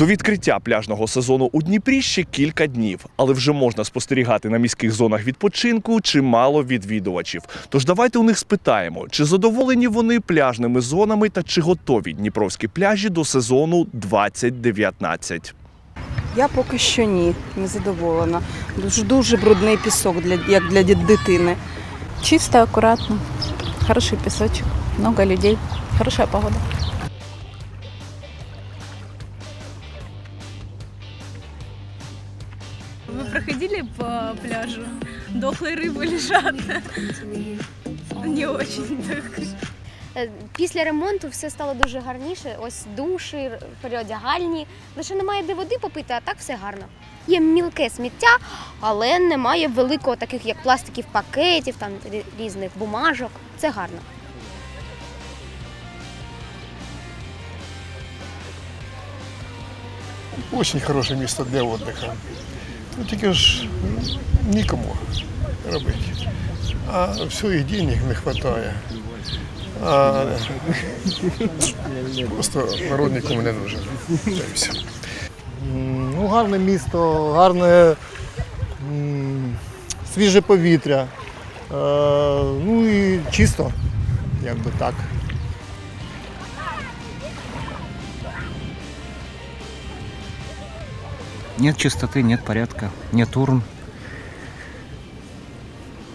До відкриття пляжного сезону у Дніпрі ще кілька днів, але вже можна спостерігати на міських зонах відпочинку чимало відвідувачів. Тож давайте у них спитаємо, чи задоволені вони пляжними зонами та чи готові дніпровські пляжі до сезону 2019. Я поки що ні, не задоволена. Дуже дуже брудний пісок для як для дитини. Чисто, аккуратно. Хороший песочек, много людей, хорошая погода. Вы проходили по пляжу? Дохлые рыбы лежат. Не очень так. Е, Після ремонту все стало дуже гарніше. Ось душі, р- переодягальні. Лише немає де води попити, а так все гарно. Є мілке сміття, але немає великого таких як пластиків пакетів, там рі- різних бумажок. Це гарно. Очень хорошее место для отдыха. Ну, тільки ж нікому робити. А і денег не вистачає. А просто народ нікому не нужен. Ну, гарне місто, гарне свіже повітря. Е, ну і чисто, якби так. Нет чистоты, нет порядка, нет урн.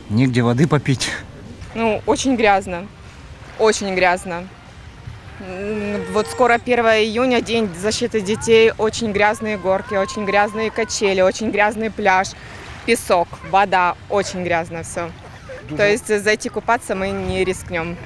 Негде воды попить. Ну, очень грязно. Очень грязно. Вот скоро 1 июня, день защиты детей. Очень грязные горки, очень грязные качели, очень грязный пляж, песок, вода. Очень грязно все. То есть зайти купаться мы не рискнем.